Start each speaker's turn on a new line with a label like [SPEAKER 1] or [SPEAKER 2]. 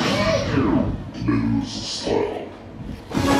[SPEAKER 1] street.
[SPEAKER 2] News style.